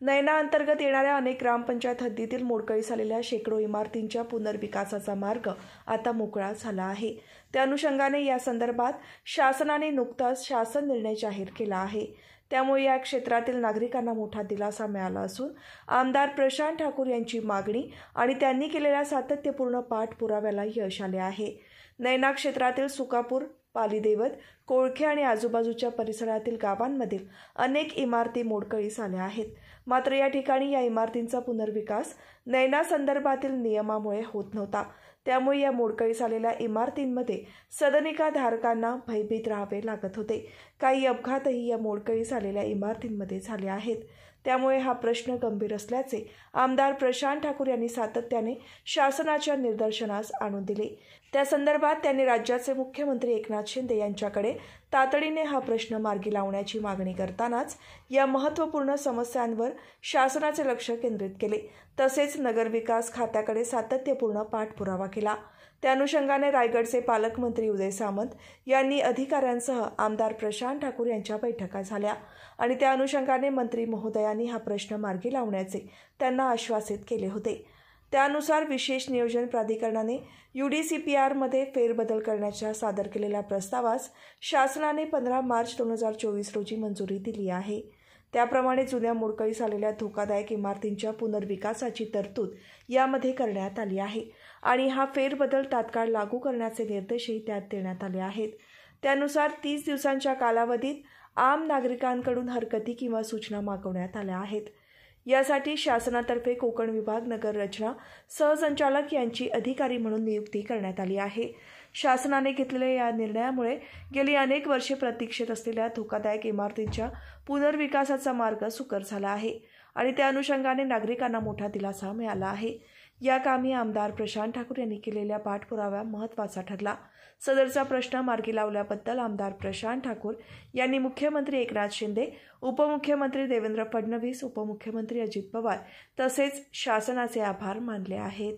नयना अंतर्गत येणाऱ्या अनेक ग्रामपंचायत हद्दीतील मोडकळीस आलेल्या शेकडो इमारतींच्या पुनर्विकासाचा मार्ग आता मोकळा झाला आहे. त्या अनुषंगाने या संदर्भात शासनाने नुकताच शासन निर्णय जाहीर केला आहे. त्यामुळे या क्षेत्रातील नागरिकांना मोठा दिलासा मिळाला असून आमदार प्रशांत ठाकूर यांची मागणी आणि त्यांनी केलेल्या सातत्यपूर्ण पाठपुराव्याला यश आले आहे. नैना क्षेत्रातील सुकापूर पालीदैवत कोळखे आणि आजूबाजूच्या परिसरातील गावांमधील अनेक इमारती मोडकळीस आल्या आहेत. मात्र या ठिकाणी या इमारतींचा पुनर्विकास नैनासंदर्भातील नियमामुळे होत नव्हता. त्यामुळे या मोडकळीस आलेल्या इमारतींमध्ये सदनिका धारकांना भयभीत राहावे लागत होते. काही अपघातही या मोडकळीस आलेल्या इमारतींमध्ये झाले आहेत. त्यामुळे हा प्रश्न गंभीर असल्याचे आमदार प्रशांत ठाकूर यांनी सातत्याने शासनाच्या निदर्शनास आणून दिले. त्या संदर्भात त्यांनी राज्याचे मुख्यमंत्री एकनाथ शिंदे यांच्याकडे तातडीने हा प्रश्न मार्गी लावण्याची मागणी करतानाच या महत्त्वपूर्ण समस्यांवर शासनाचे लक्ष केंद्रित केले. तसेच नगरविकास खात्याकडे सातत्यपूर्ण पाठपुरावा केला. त्या अनुषंगाने रायगडचे पालकमंत्री उदय सामंत यांनी अधिकाऱ्यांसह आमदार प्रशांत ठाकूर यांच्या बैठका झाल्या आणि त्या अनुषंगाने मंत्री महोदयांनी हा प्रश्न मार्गी लावण्याचे त्यांना आश्वासित केले होते. त्यानुसार विशेष नियोजन प्राधिकरणाने यू डी सी पी आरमध्ये फेरबदल करण्याच्या सादर केलेल्या प्रस्तावास शासनाने पंधरा मार्च दोन हजार चोवीस रोजी मंजुरी दिली आहे. त्याप्रमाणे जुन्या मोडकळीस आलेल्या धोकादायक इमारतींच्या पुनर्विकासाची तरतूद यामध्ये करण्यात आली आहे आणि हा फेरबदल तात्काळ लागू करण्याचे निर्देशही त्यात देण्यात आले आहेत. त्यानुसार तीस दिवसांच्या कालावधीत आम नागरिकांकडून हरकती किंवा सूचना मागवण्यात आल्या आहेत. यासाठी शासनातर्फे कोकण विभाग नगर रचना सहसंचालक यांची अधिकारी म्हणून नियुक्ती करण्यात आली आहे. शासनाने घेतलेल्या या निर्णयामुळे गेली अनेक वर्षे प्रतीक्षेत असलेल्या धोकादायक इमारतींच्या पुनर्विकासाचा मार्ग सुकर झाला आहे आणि त्या अनुषंगाने नागरिकांना मोठा दिलासा मिळाला आहे. या कामी आमदार प्रशांत ठाकूर यांनी केलेल्या पाठपुराव्या महत्त्वाचा ठरला. सदरचा प्रश्न मार्गी लावल्याबद्दल आमदार प्रशांत ठाकूर यांनी मुख्यमंत्री एकनाथ शिंदे उपमुख्यमंत्री देवेंद्र फडणवीस उपमुख्यमंत्री अजित पवार तसेच शासनाचे आभार मानले आहेत.